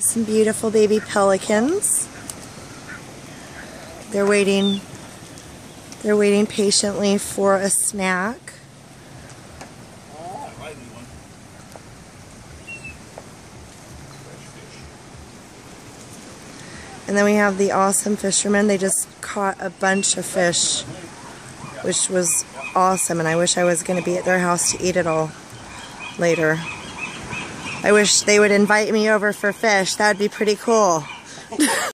Some beautiful baby pelicans. They're waiting they're waiting patiently for a snack. And then we have the awesome fishermen. They just caught a bunch of fish, which was awesome. And I wish I was going to be at their house to eat it all later. I wish they would invite me over for fish. That would be pretty cool.